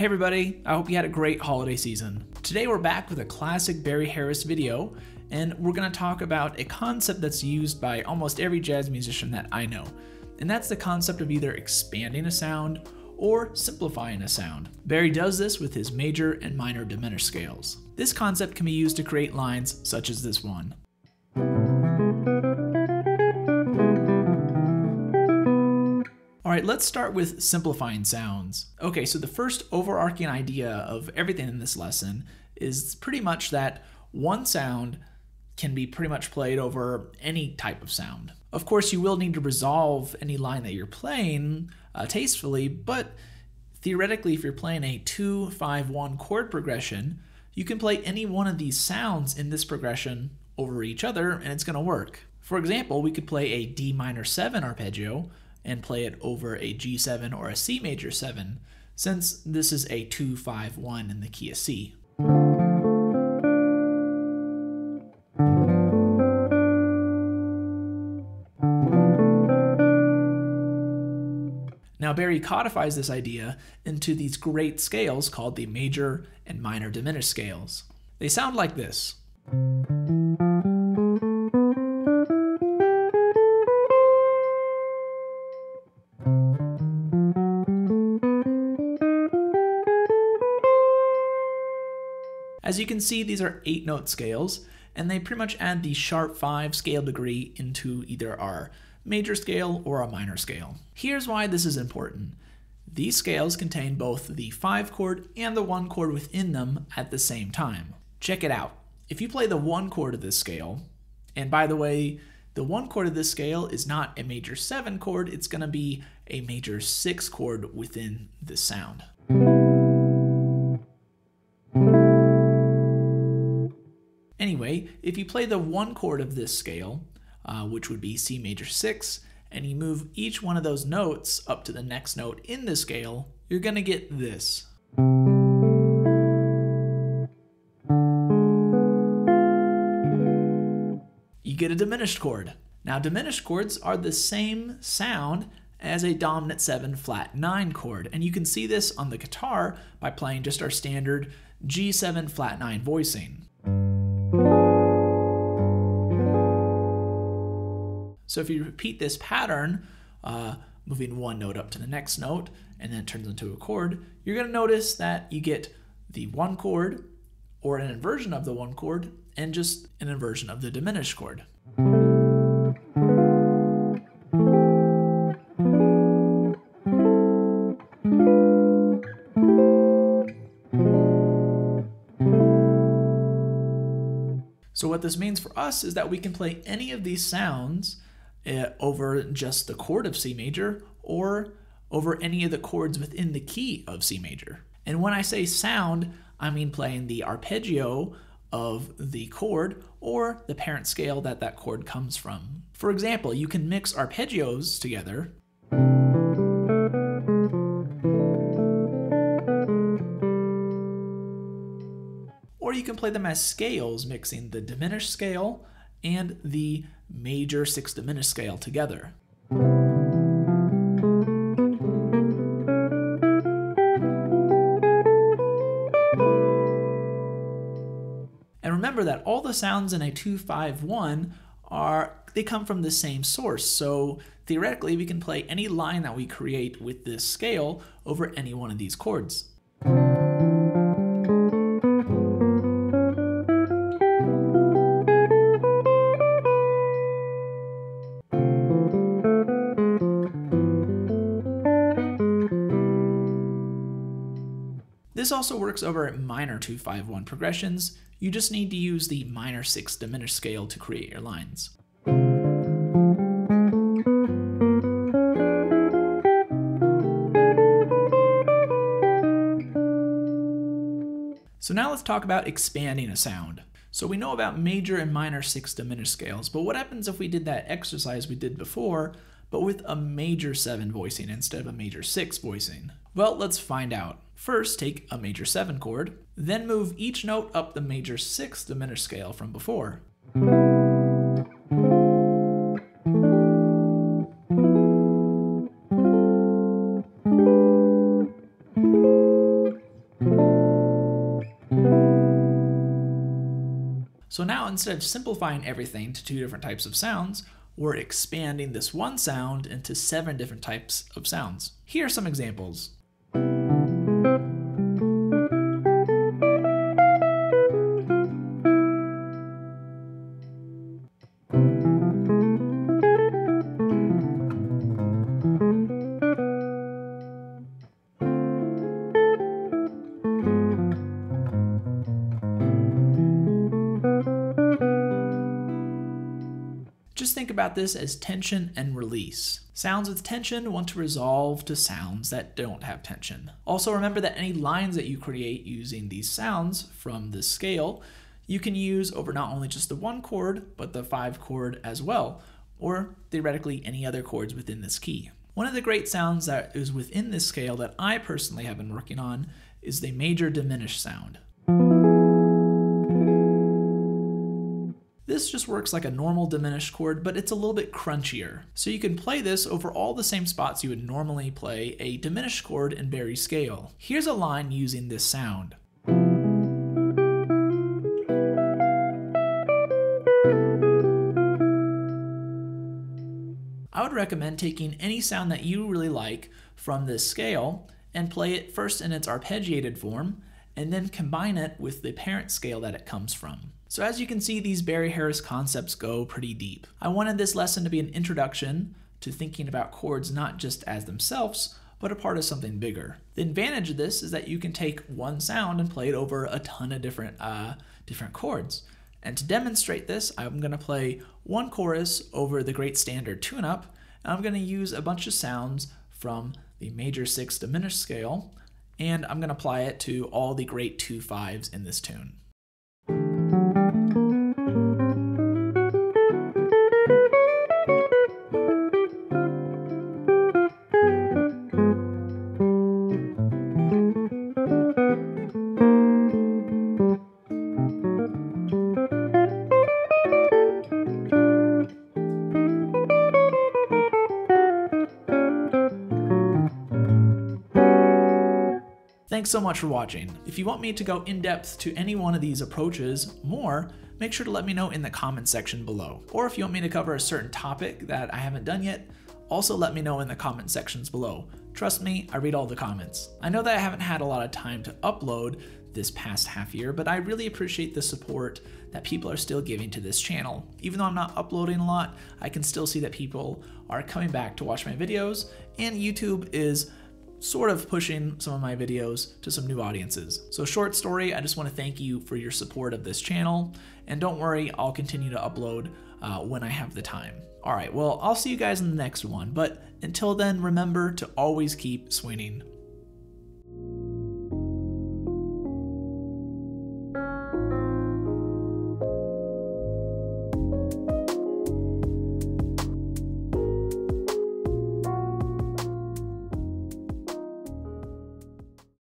Hey everybody, I hope you had a great holiday season. Today we're back with a classic Barry Harris video, and we're going to talk about a concept that's used by almost every jazz musician that I know, and that's the concept of either expanding a sound or simplifying a sound. Barry does this with his major and minor diminished scales. This concept can be used to create lines such as this one. Right, let's start with simplifying sounds. Okay, so the first overarching idea of everything in this lesson is pretty much that one sound can be pretty much played over any type of sound. Of course, you will need to resolve any line that you're playing uh, tastefully, but theoretically, if you're playing a 2 5 1 chord progression, you can play any one of these sounds in this progression over each other and it's going to work. For example, we could play a D minor 7 arpeggio and play it over a G7 or a C major 7, since this is a 2 5 1 in the key of C. Now, Barry codifies this idea into these great scales called the major and minor diminished scales. They sound like this. Can see, these are eight note scales, and they pretty much add the sharp 5 scale degree into either our major scale or a minor scale. Here's why this is important. These scales contain both the 5 chord and the 1 chord within them at the same time. Check it out. If you play the 1 chord of this scale, and by the way, the 1 chord of this scale is not a major 7 chord, it's going to be a major 6 chord within the sound. If you play the one chord of this scale, uh, which would be C major 6, and you move each one of those notes up to the next note in the scale, you're going to get this. You get a diminished chord. Now, diminished chords are the same sound as a dominant 7 flat 9 chord, and you can see this on the guitar by playing just our standard G7 flat 9 voicing. So if you repeat this pattern, uh, moving one note up to the next note, and then it turns into a chord, you're going to notice that you get the one chord, or an inversion of the one chord, and just an inversion of the diminished chord. So what this means for us is that we can play any of these sounds Uh, over just the chord of C major or over any of the chords within the key of C major. And when I say sound, I mean playing the arpeggio of the chord or the parent scale that that chord comes from. For example, you can mix arpeggios together. Or you can play them as scales, mixing the diminished scale and the major sixth diminished scale together. And remember that all the sounds in a 251 are they come from the same source. So theoretically we can play any line that we create with this scale over any one of these chords. This also works over minor 251 progressions. You just need to use the minor 6 diminished scale to create your lines. So now let's talk about expanding a sound. So we know about major and minor 6 diminished scales, but what happens if we did that exercise we did before, but with a major 7 voicing instead of a major 6 voicing? Well, let's find out. First, take a major 7 chord, then move each note up the major 6th diminished scale from before. So now instead of simplifying everything to two different types of sounds, we're expanding this one sound into seven different types of sounds. Here are some examples. Just think about this as tension and release. Sounds with tension want to resolve to sounds that don't have tension. Also remember that any lines that you create using these sounds from this scale, you can use over not only just the one chord, but the five chord as well, or theoretically any other chords within this key. One of the great sounds that is within this scale that I personally have been working on is the major diminished sound. This just works like a normal diminished chord, but it's a little bit crunchier. So you can play this over all the same spots you would normally play a diminished chord in Barry's scale. Here's a line using this sound. I would recommend taking any sound that you really like from this scale and play it first in its arpeggiated form and then combine it with the parent scale that it comes from. So as you can see, these Barry Harris concepts go pretty deep. I wanted this lesson to be an introduction to thinking about chords not just as themselves, but a part of something bigger. The advantage of this is that you can take one sound and play it over a ton of different, uh, different chords. And to demonstrate this, I'm going to play one chorus over the great standard tune-up, and I'm going to use a bunch of sounds from the major six diminished scale, and I'm going to apply it to all the great two fives in this tune. Thanks so much for watching. If you want me to go in depth to any one of these approaches more, make sure to let me know in the comments section below. Or if you want me to cover a certain topic that I haven't done yet, also let me know in the comment sections below. Trust me, I read all the comments. I know that I haven't had a lot of time to upload this past half year, but I really appreciate the support that people are still giving to this channel. Even though I'm not uploading a lot, I can still see that people are coming back to watch my videos, and YouTube is sort of pushing some of my videos to some new audiences. So short story, I just want to thank you for your support of this channel, and don't worry, I'll continue to upload uh, when I have the time. All right, well, I'll see you guys in the next one, but until then, remember to always keep swinging.